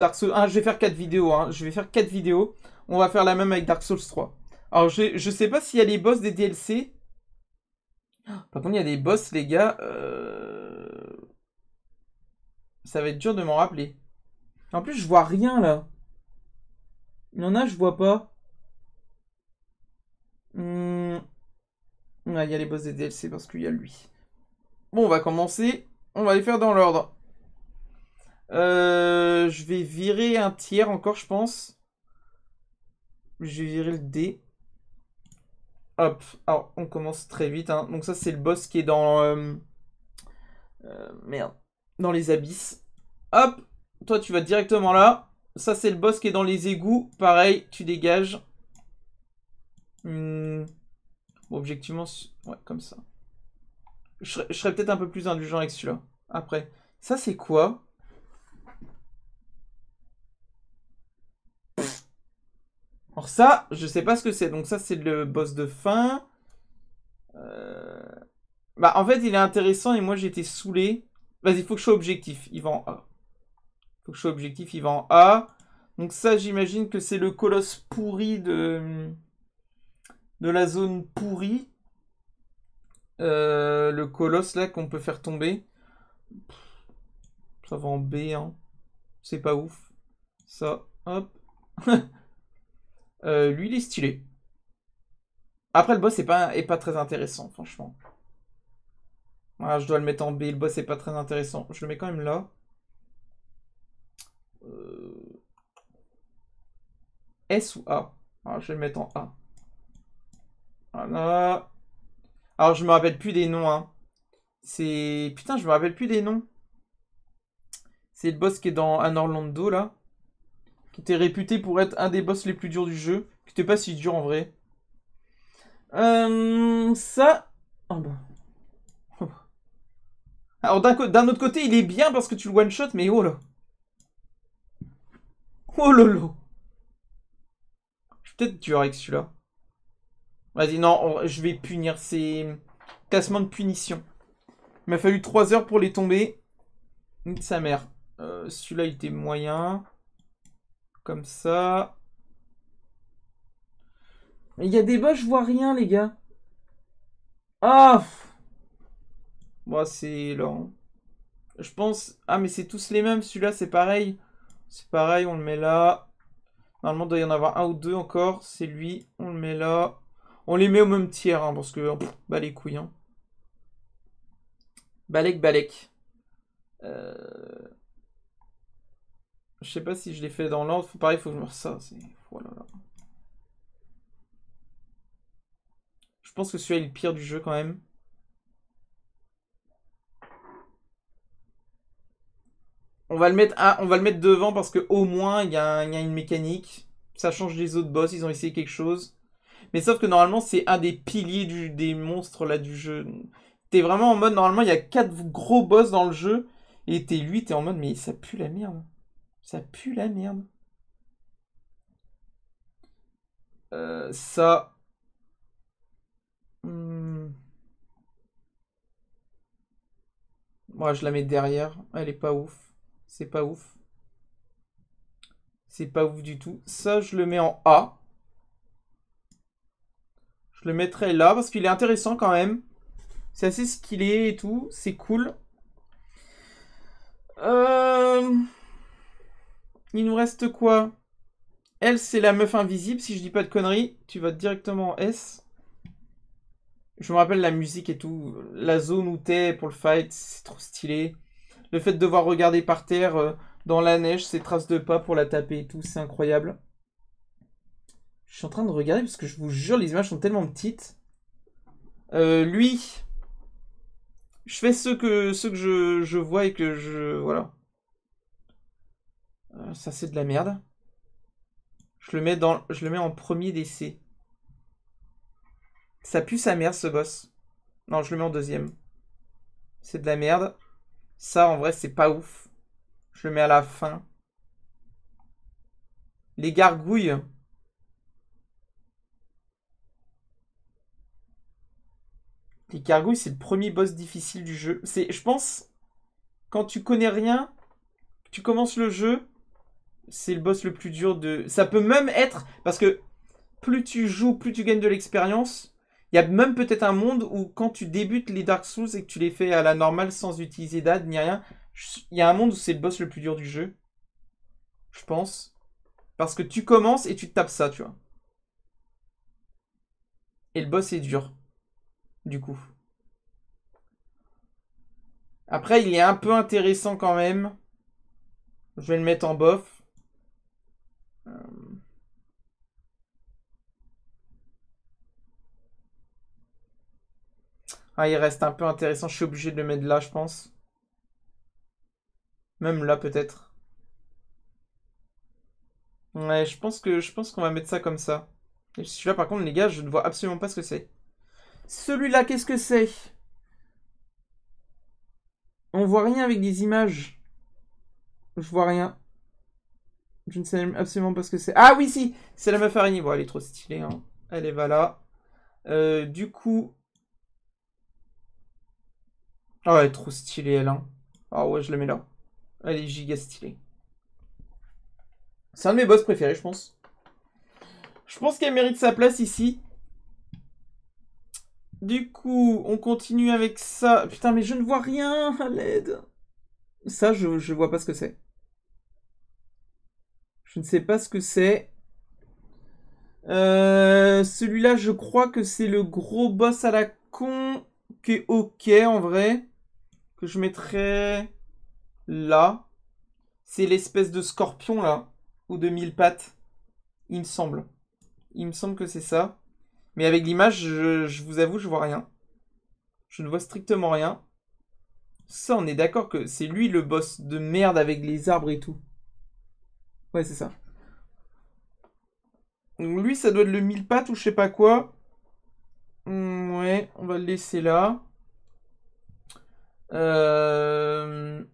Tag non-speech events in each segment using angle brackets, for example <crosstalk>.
Dark Souls... Ah, je vais faire 4 vidéos, hein. Je vais faire 4 vidéos. On va faire la même avec Dark Souls 3. Alors, je, je sais pas s'il y a les boss des DLC. Par contre, il y a des boss, les gars. Euh, ça va être dur de m'en rappeler. En plus, je vois rien, là. Il y en a, je vois pas. Hmm. il y a les boss des DLC parce qu'il y a lui. Bon, on va commencer. On va les faire dans l'ordre. Euh, je vais virer un tiers encore, je pense. Je vais virer le D. Hop. Alors, on commence très vite. Hein. Donc ça, c'est le boss qui est dans... Euh, euh, merde. Dans les abysses. Hop. Toi, tu vas directement là. Ça, c'est le boss qui est dans les égouts. Pareil, tu dégages. Hmm. Objectivement, ouais, comme ça. Je serais, peut-être un peu plus indulgent avec celui-là. Après. Ça, c'est quoi? Alors ça, je sais pas ce que c'est. Donc ça, c'est le boss de fin. Euh, bah, en fait, il est intéressant et moi, j'étais saoulé. Vas-y, faut que je sois objectif. Il va en A. Faut que je sois objectif. Il va en A. Donc ça, j'imagine que c'est le colosse pourri de... De la zone pourrie. Euh, le colosse, là, qu'on peut faire tomber. Ça va en B, hein. C'est pas ouf. Ça, hop. <laughs> Euh, lui, il est stylé. Après, le boss est pas, pas très intéressant, franchement. Je dois le mettre en B. Le boss est pas très intéressant. Je le mets quand même là. Euh, S ou A? Je vais le mettre en A. Voilà. Alors, je me rappelle plus des noms. Hein. C'est... Putain, je me rappelle plus des noms. C'est le boss qui est dans un Orlando, là qui était réputé pour être un des boss les plus durs du jeu, qui était pas si dur en vrai. Euh, ça... Oh bah. <laughs> Alors d'un autre côté, il est bien parce que tu le one-shot, mais oh là. Oh lolo. Je suis peut-être dur avec celui-là. Vas-y, non, je vais punir ces classements de punition. Il m'a fallu 3 heures pour les tomber. sa mère. Euh, celui-là, il était moyen. Comme ça. Il y a des boss, je vois rien, les gars. Ah Moi, c'est lent. Je pense... Ah, mais c'est tous les mêmes. Celui-là, c'est pareil. C'est pareil, on le met là. Normalement, il doit y en avoir un ou deux encore. C'est lui, on le met là. On les met au même tiers, hein, parce que... bah les couilles, hein. Balek, balek. Euh... Je sais pas si je l'ai fait dans l'ordre. Pareil, il faut que je me ça. Oh je pense que celui-là est le pire du jeu quand même. On va le mettre, devant parce que au moins il y, a une mécanique. Ça change les autres boss, ils ont essayé quelque chose. Mais sauf que normalement c'est un des piliers des monstres là du jeu. T'es vraiment en mode, normalement il y a quatre gros boss dans le jeu. Et t'es lui, t'es en mode, mais ça pue la merde. Ça pue la merde. Euh, ça. Hmm. Moi, je la mets derrière. Elle est pas ouf. C'est pas ouf. C'est pas ouf du tout. Ça, je le mets en A. Je le mettrai là parce qu'il est intéressant quand même. C'est assez skillé et tout. C'est cool. Euh... Il nous reste quoi? Elle, c'est la meuf invisible, si je dis pas de conneries. Tu vas directement en S. Je me rappelle la musique et tout. La zone où t'es pour le fight, c'est trop stylé. Le fait de devoir regarder par terre euh, dans la neige, ces traces de pas pour la taper et tout, c'est incroyable. Je suis en train de regarder parce que je vous jure, les images sont tellement petites. Euh, lui, je fais ce que, ce que je, je vois et que je... Voilà. Euh, ça, c'est de la merde. Je le mets, dans, je le mets en premier d'essai. Ça pue sa mère, ce boss. Non, je le mets en deuxième. C'est de la merde. Ça, en vrai, c'est pas ouf. Je le mets à la fin. Les gargouilles. Les gargouilles, c'est le premier boss difficile du jeu. C'est, je pense, quand tu connais rien, tu commences le jeu, c'est le boss le plus dur de... Ça peut même être... Parce que plus tu joues, plus tu gagnes de l'expérience. Il y a même peut-être un monde où quand tu débutes les Dark Souls et que tu les fais à la normale sans utiliser d'ad ni rien, il y a un monde où c'est le boss le plus dur du jeu. Je pense. Parce que tu commences et tu tapes ça, tu vois. Et le boss est dur. Du coup. Après, il est un peu intéressant quand même. Je vais le mettre en bof. Euh. Ah, il reste un peu intéressant. Je suis obligé de le mettre là, je pense. Même là, peut-être. Ouais, je pense que je pense qu'on va mettre ça comme ça. Et celui-là, par contre, les gars, je ne vois absolument pas ce que c'est. Celui-là, qu'est-ce que c'est? On voit rien avec des images. Je vois rien. Je ne sais absolument pas ce que c'est. Ah oui, si C'est la meuf araignée. Bon, elle est trop stylée. Hein. Elle est voilà. Euh, du coup... Oh, elle est trop stylée, elle. Hein. Ah ouais, je la mets là. Elle est giga stylée. C'est un de mes boss préférés, je pense. Je pense qu'elle mérite sa place ici. Du coup, on continue avec ça. Putain, mais je ne vois rien à l'aide. Ça, je, je vois pas ce que c'est. Je ne sais pas ce que c'est. Euh, Celui-là, je crois que c'est le gros boss à la con qui est ok en vrai. Que je mettrais là. C'est l'espèce de scorpion là. Ou de mille pattes. Il me semble. Il me semble que c'est ça. Mais avec l'image, je, vous avoue, je vois rien. Je ne vois strictement rien. Ça, on est d'accord que c'est lui le boss de merde avec les arbres et tout. Ouais, c'est ça. Donc lui, ça doit être le mille pattes ou je sais pas quoi. Hmm, ouais, on va le laisser là. Euh,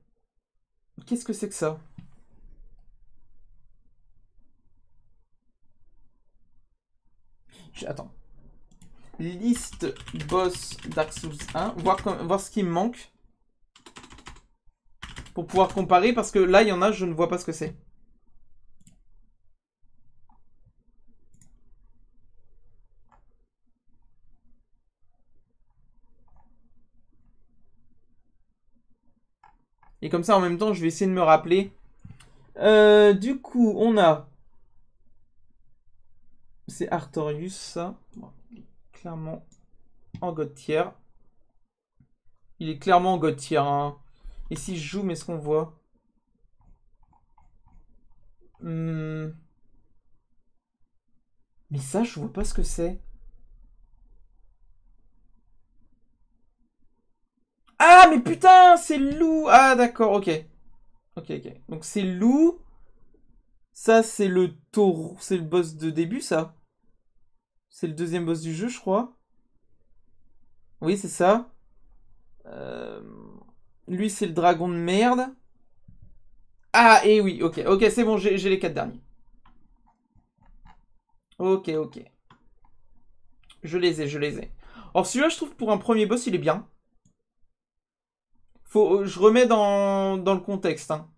qu'est-ce que c'est que ça? Attends. Liste boss Dark Souls 1. Voir, voir ce qui me manque. Pour pouvoir comparer. Parce que là, il y en a, je ne vois pas ce que c'est. Et comme ça, en même temps, je vais essayer de me rappeler. Euh, du coup, on a... C'est Artorius, ça. clairement en god tier. Il est clairement en god tier. Hein. Et si je joue, mais ce qu'on voit hmm. Mais ça, je vois pas ce que c'est. Ah, mais putain, c'est loup. Ah, d'accord, ok. Ok, ok. Donc c'est loup. Ça, c'est le taureau. C'est le boss de début, ça. C'est le deuxième boss du jeu, je crois. Oui, c'est ça. Euh, lui, c'est le dragon de merde. Ah, et oui, ok. Ok, c'est bon, j'ai les quatre derniers. Ok, ok. Je les ai, je les ai. Alors celui-là, je trouve pour un premier boss, il est bien. Euh, je remets dans, le contexte. Hein.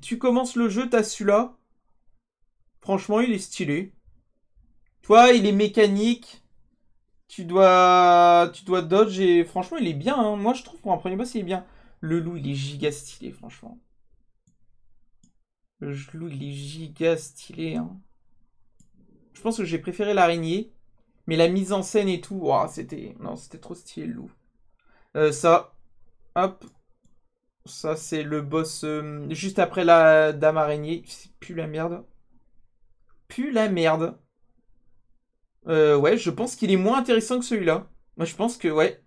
Tu commences le jeu, t'as celui-là. Franchement, il est stylé. Toi, il est mécanique. Tu dois, tu dois dodge et franchement, il est bien. Hein. Moi, je trouve pour un premier boss, il est bien. Le loup, il est giga stylé, franchement. Le loup, il est giga stylé. Hein. Je pense que j'ai préféré l'araignée. Mais la mise en scène et tout, c'était... Non, c'était trop stylé, le loup. Euh, ça, Hop. Ça, c'est le boss euh, juste après la dame araignée. C'est plus la merde. Plus la merde. Euh, ouais, je pense qu'il est moins intéressant que celui-là. Moi, je pense que, ouais.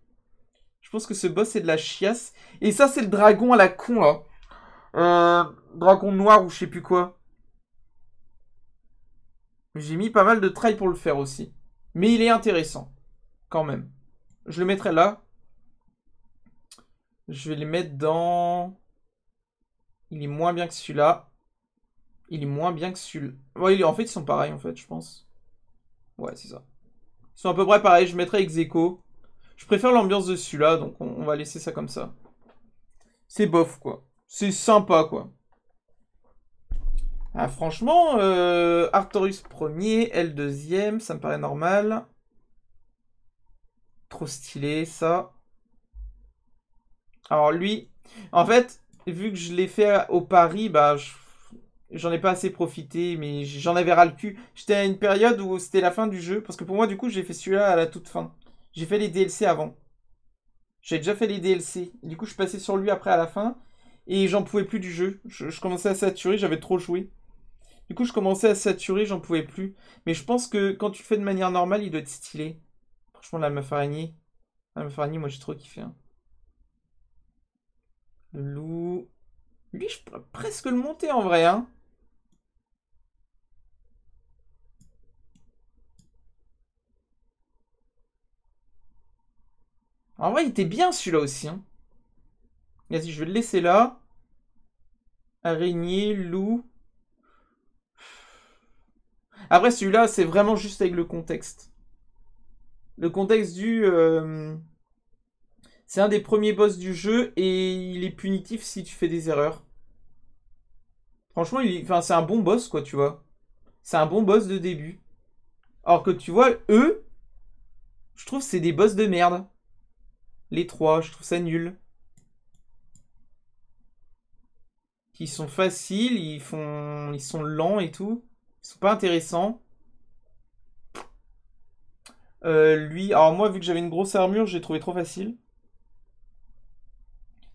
Je pense que ce boss, c'est de la chiasse. Et ça, c'est le dragon à la con, là. Euh, dragon noir ou je sais plus quoi. J'ai mis pas mal de trail pour le faire aussi. Mais il est intéressant. Quand même. Je le mettrai là. Je vais les mettre dans... Il est moins bien que celui-là. Il est moins bien que celui-là. Ouais, en fait, ils sont pareils, en fait, je pense. Ouais, c'est ça. Ils sont à peu près pareils. Je mettrai ex Je préfère l'ambiance de celui-là, donc on, va laisser ça comme ça. C'est bof, quoi. C'est sympa, quoi. Ah, franchement, euh, premier, elle deuxième, ça me paraît normal. Trop stylé, ça. Alors lui, en fait, vu que je l'ai fait au Paris, bah, j'en ai pas assez profité, mais j'en avais ras le cul. J'étais à une période où c'était la fin du jeu, parce que pour moi, du coup, j'ai fait celui-là à la toute fin. J'ai fait les DLC avant. J'ai déjà fait les DLC. Du coup, je suis passé sur lui après à la fin, et j'en pouvais plus du jeu. Je, je commençais à saturer, j'avais trop joué. Du coup, je commençais à saturer, j'en pouvais plus. Mais je pense que quand tu le fais de manière normale, il doit être stylé. Franchement, la meuf araignée. La meuf araignée, moi j'ai trop kiffé. Hein. Loup. Lui, je pourrais presque le monter en vrai. Hein. En vrai, il était bien celui-là aussi. Hein. Vas-y, je vais le laisser là. Araignée, loup. Après, celui-là, c'est vraiment juste avec le contexte. Le contexte du... Euh, c'est un des premiers boss du jeu et il est punitif si tu fais des erreurs. Franchement, il... enfin, c'est un bon boss, quoi, tu vois. C'est un bon boss de début. Alors que tu vois, eux, je trouve c'est des boss de merde. Les trois, je trouve ça nul. Qui sont faciles, ils font, ils sont lents et tout. Ils sont pas intéressants. Euh, lui, alors moi, vu que j'avais une grosse armure, j'ai trouvé trop facile.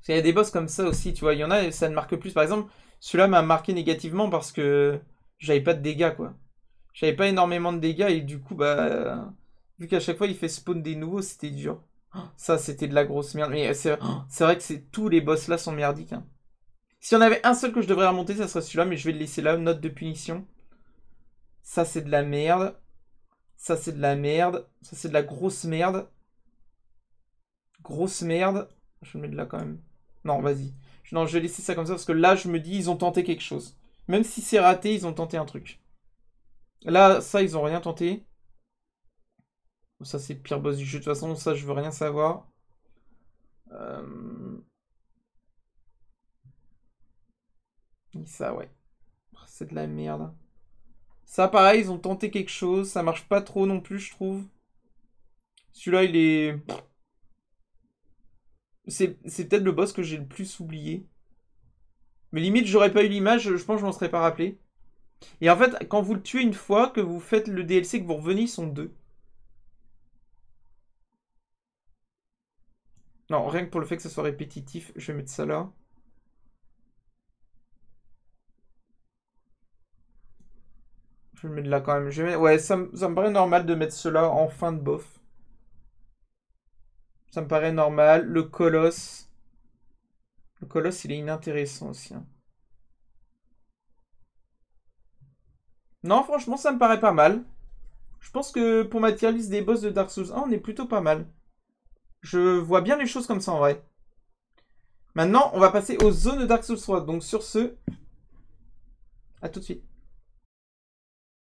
Parce qu'il y a des boss comme ça aussi, tu vois. Il y en a, ça ne marque plus. Par exemple, celui-là m'a marqué négativement parce que j'avais pas de dégâts, quoi. J'avais pas énormément de dégâts et du coup, bah. Vu qu'à chaque fois il fait spawn des nouveaux, c'était dur. Ça, c'était de la grosse merde. Mais c'est vrai que tous les boss là sont merdiques. Hein. Si on avait un seul que je devrais remonter, ça serait celui-là, mais je vais le laisser là, note de punition. Ça, c'est de la merde. Ça, c'est de la merde. Ça, c'est de la grosse merde. Grosse merde. Je le mets de là quand même. Non, vas-y. Non, je vais laisser ça comme ça parce que là, je me dis, ils ont tenté quelque chose. Même si c'est raté, ils ont tenté un truc. Là, ça, ils ont rien tenté. Ça, c'est le pire boss du jeu. De toute façon, ça, je veux rien savoir. Euh... Ça, ouais. C'est de la merde. Ça, pareil, ils ont tenté quelque chose. Ça marche pas trop non plus, je trouve. Celui-là, il est... C'est peut-être le boss que j'ai le plus oublié. Mais limite, j'aurais pas eu l'image, je pense que je m'en serais pas rappelé. Et en fait, quand vous le tuez une fois, que vous faites le DLC, que vous revenez, ils sont deux. Non, rien que pour le fait que ça soit répétitif, je vais mettre ça là. Je vais le mettre là quand même. Ouais, ça, me paraît normal de mettre cela en fin de bof. Ça me paraît normal. Le colosse. Le colosse, il est inintéressant aussi. Hein. Non, franchement, ça me paraît pas mal. Je pense que pour ma tier list des boss de Dark Souls 1, on est plutôt pas mal. Je vois bien les choses comme ça en vrai. Maintenant, on va passer aux zones de Dark Souls 3. Donc sur ce, à tout de suite.